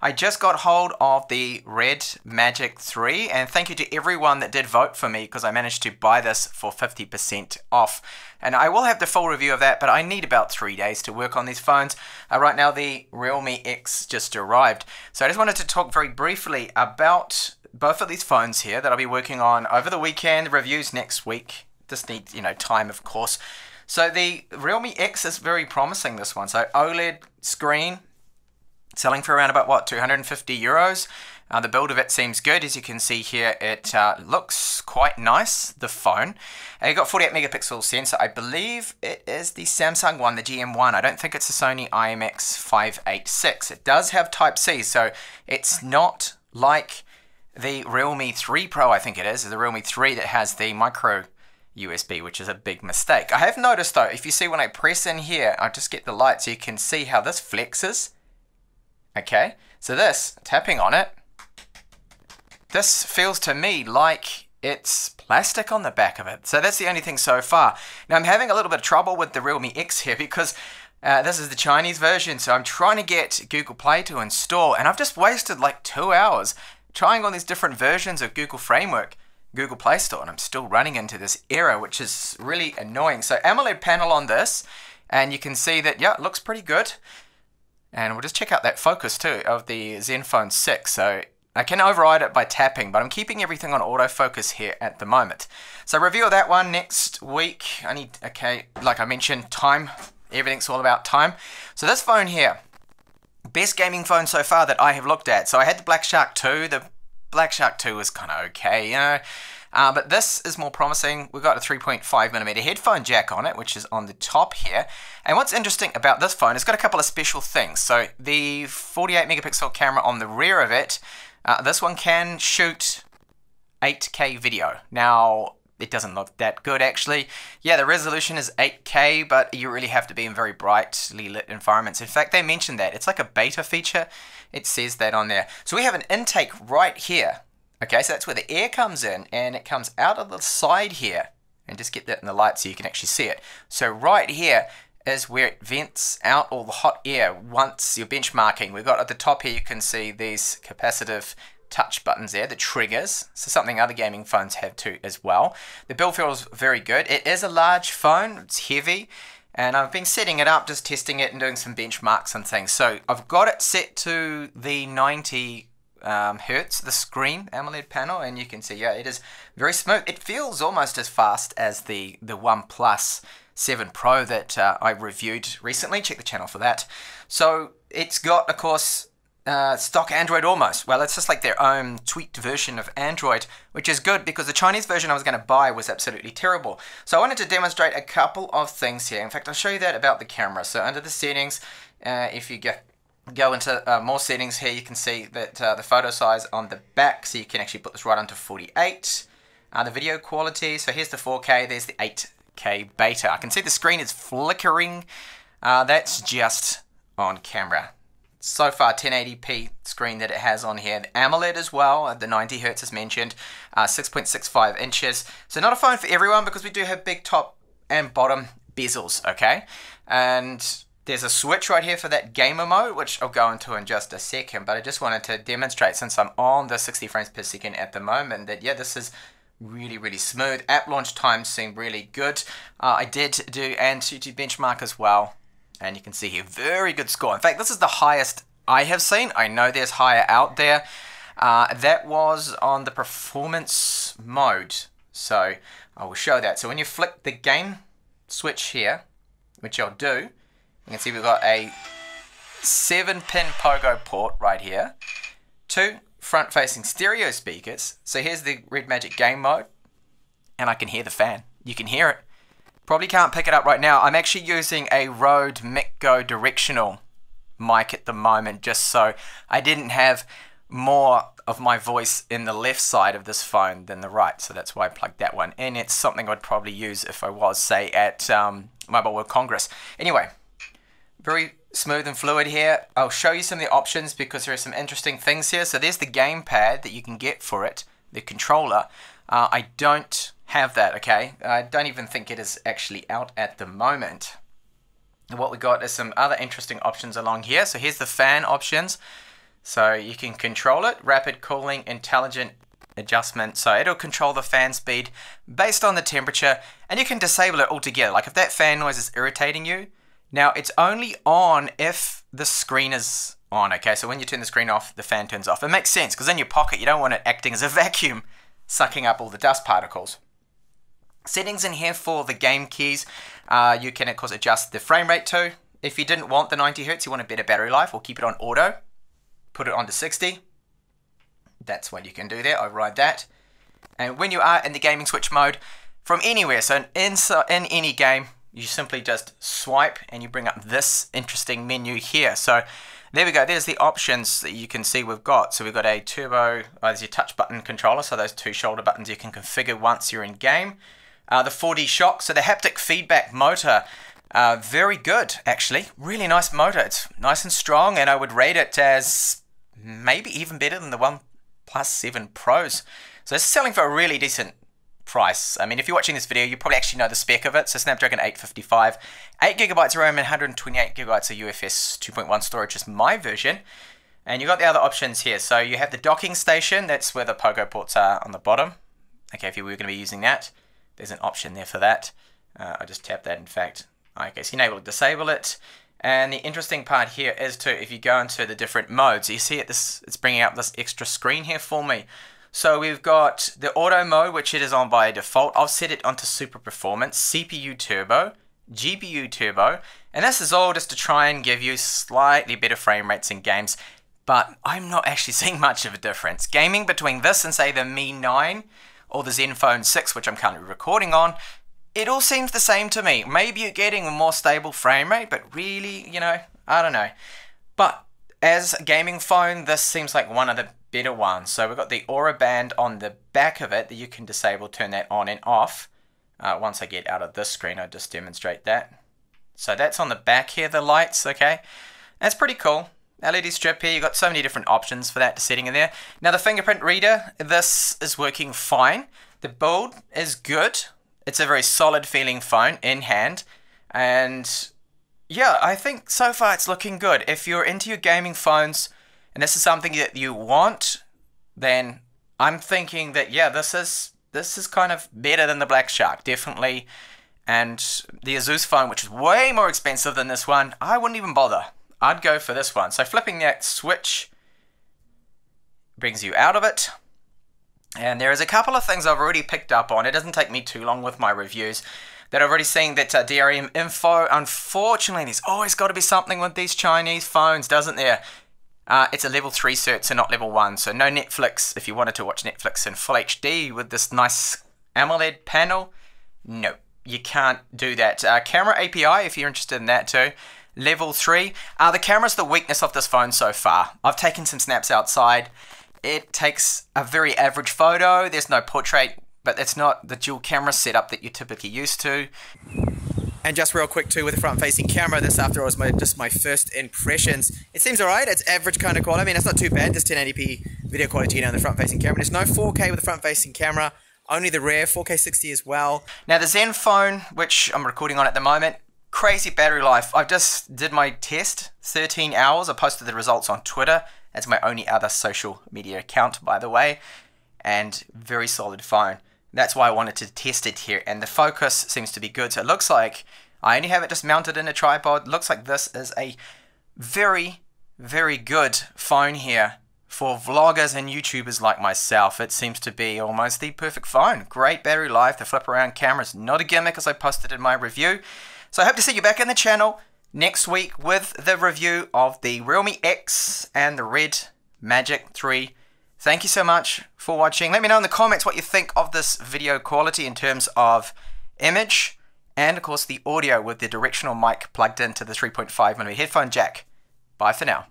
I just got hold of the Red Magic 3, and thank you to everyone that did vote for me because I managed to buy this for 50% off. And I will have the full review of that, but I need about three days to work on these phones. Uh, right now, the Realme X just arrived. So I just wanted to talk very briefly about both of these phones here that I'll be working on over the weekend, reviews next week. Just need, you know, time, of course. So the Realme X is very promising, this one. So OLED screen, selling for around about, what, 250 euros? Uh, the build of it seems good. As you can see here, it uh, looks quite nice, the phone. Uh, you got 48 megapixel sensor. I believe it is the Samsung one, the GM1. I don't think it's the Sony IMX586. It does have Type-C, so it's not like the Realme 3 Pro, I think it is, the Realme 3 that has the micro USB, which is a big mistake. I have noticed though, if you see when I press in here, I just get the light so you can see how this flexes. Okay, so this, tapping on it, this feels to me like it's plastic on the back of it. So that's the only thing so far. Now I'm having a little bit of trouble with the Realme X here because uh, this is the Chinese version, so I'm trying to get Google Play to install, and I've just wasted like two hours trying on these different versions of Google Framework. Google Play Store and I'm still running into this error which is really annoying. So AMOLED panel on this and you can see that yeah it looks pretty good and we'll just check out that focus too of the Zenfone 6 so I can override it by tapping but I'm keeping everything on autofocus here at the moment. So review of that one next week. I need okay like I mentioned time everything's all about time. So this phone here best gaming phone so far that I have looked at. So I had the Black Shark 2, the Black Shark 2 was kind of okay, you know. Uh, but this is more promising. We've got a 3.5mm headphone jack on it, which is on the top here. And what's interesting about this phone, it's got a couple of special things. So the 48 megapixel camera on the rear of it, uh, this one can shoot 8K video. Now, it doesn't look that good actually. Yeah, the resolution is 8K, but you really have to be in very brightly lit environments. In fact, they mentioned that. It's like a beta feature. It says that on there. So we have an intake right here. Okay, so that's where the air comes in, and it comes out of the side here. And just get that in the light so you can actually see it. So right here is where it vents out all the hot air once you're benchmarking. We've got at the top here, you can see these capacitive touch buttons there, the triggers. So something other gaming phones have too as well. The build feels very good. It is a large phone, it's heavy, and I've been setting it up, just testing it and doing some benchmarks and things. So I've got it set to the 90 um, hertz, the screen AMOLED panel, and you can see, yeah, it is very smooth. It feels almost as fast as the, the OnePlus 7 Pro that uh, I reviewed recently. Check the channel for that. So it's got, of course, uh, stock Android almost. Well, it's just like their own tweaked version of Android, which is good because the Chinese version I was going to buy was absolutely terrible. So I wanted to demonstrate a couple of things here. In fact, I'll show you that about the camera. So under the settings, uh, if you get go into uh, more settings here, you can see that uh, the photo size on the back, so you can actually put this right onto 48. Uh, the video quality, so here's the 4K, there's the 8K beta. I can see the screen is flickering. Uh, that's just on camera so far 1080p screen that it has on here. The AMOLED as well, the 90 hertz as mentioned, uh, 6.65 inches. So not a phone for everyone because we do have big top and bottom bezels, okay? And there's a switch right here for that gamer mode, which I'll go into in just a second, but I just wanted to demonstrate since I'm on the 60 frames per second at the moment that yeah, this is really, really smooth. App launch times seem really good. Uh, I did do Antutu benchmark as well and you can see here, very good score. In fact, this is the highest I have seen. I know there's higher out there. Uh, that was on the performance mode. So I will show that. So when you flick the game switch here, which I'll do, you can see we've got a 7-pin pogo port right here. Two front-facing stereo speakers. So here's the Red Magic game mode. And I can hear the fan. You can hear it. Probably can't pick it up right now. I'm actually using a Rode MicGo directional mic at the moment just so I didn't have more of my voice in the left side of this phone than the right. So that's why I plugged that one in. It's something I'd probably use if I was, say, at um, Mobile World Congress. Anyway, very smooth and fluid here. I'll show you some of the options because there are some interesting things here. So there's the gamepad that you can get for it, the controller. Uh, I don't have that, okay? I don't even think it is actually out at the moment. What we got is some other interesting options along here. So here's the fan options. So you can control it, rapid cooling, intelligent adjustment. So it'll control the fan speed based on the temperature and you can disable it altogether. Like if that fan noise is irritating you, now it's only on if the screen is on, okay? So when you turn the screen off, the fan turns off. It makes sense because in your pocket, you don't want it acting as a vacuum, sucking up all the dust particles. Settings in here for the game keys, uh, you can of course adjust the frame rate to. If you didn't want the 90 hertz, you want a better battery life, or keep it on auto. Put it on to 60. That's what you can do there, override that. And when you are in the gaming switch mode, from anywhere, so in, in any game, you simply just swipe and you bring up this interesting menu here. So there we go. There's the options that you can see we've got. So we've got a turbo, oh, there's your touch button controller. So those two shoulder buttons you can configure once you're in game. Uh, the 4D shock, so the haptic feedback motor, uh, very good actually. Really nice motor. It's nice and strong, and I would rate it as maybe even better than the One Plus 7 Pros. So it's selling for a really decent price. I mean, if you're watching this video, you probably actually know the spec of it. So Snapdragon 855, 8 gigabytes of RAM and 128 gigabytes of UFS 2.1 storage is my version. And you've got the other options here. So you have the docking station. That's where the Pogo ports are on the bottom. Okay, if you were going to be using that, there's an option there for that. Uh, I just tapped that, in fact. Okay, so enable disable it. And the interesting part here is to, if you go into the different modes, you see it, this, it's bringing up this extra screen here for me. So we've got the auto mode, which it is on by default. I'll set it onto super performance, CPU turbo, GPU turbo, and this is all just to try and give you slightly better frame rates in games. But I'm not actually seeing much of a difference. Gaming between this and say the Mi 9 or the Zenfone 6, which I'm currently recording on, it all seems the same to me. Maybe you're getting a more stable frame rate, but really, you know, I don't know. But as a gaming phone, this seems like one of the better ones. So we've got the Aura Band on the back of it that you can disable, turn that on and off. Uh, once I get out of this screen, I'll just demonstrate that. So that's on the back here, the lights, okay? That's pretty cool. LED strip here, you've got so many different options for that setting in there. Now the fingerprint reader, this is working fine. The build is good. It's a very solid feeling phone in hand. And yeah, I think so far it's looking good. If you're into your gaming phones and this is something that you want, then I'm thinking that yeah, this is this is kind of better than the Black Shark, definitely. And the Asus phone, which is way more expensive than this one, I wouldn't even bother. I'd go for this one. So flipping that switch brings you out of it. And there is a couple of things I've already picked up on. It doesn't take me too long with my reviews. That I've already seen that uh, DRM info. Unfortunately, there's always got to be something with these Chinese phones, doesn't there? Uh, it's a level 3 cert, so not level 1. So no Netflix if you wanted to watch Netflix in full HD with this nice AMOLED panel. No, you can't do that. Uh, camera API, if you're interested in that too. Level 3. Uh, the camera's the weakness of this phone so far. I've taken some snaps outside it takes a very average photo. There's no portrait, but it's not the dual camera setup that you're typically used to. And just real quick too with the front facing camera, this after all was my, just my first impressions. It seems alright, it's average kind of quality. I mean, it's not too bad, just 1080p video quality you know, on the front facing camera. There's no 4K with the front facing camera, only the rare 4K 60 as well. Now the Zenfone, which I'm recording on at the moment, crazy battery life. I just did my test, 13 hours. I posted the results on Twitter. That's my only other social media account, by the way, and very solid phone. That's why I wanted to test it here, and the focus seems to be good. So it looks like I only have it just mounted in a tripod. looks like this is a very, very good phone here for vloggers and YouTubers like myself. It seems to be almost the perfect phone. Great battery life. The flip around camera is not a gimmick as I posted in my review. So I hope to see you back in the channel next week with the review of the Realme X and the Red Magic 3. Thank you so much for watching. Let me know in the comments what you think of this video quality in terms of image and of course the audio with the directional mic plugged into the 3.5mm headphone jack. Bye for now.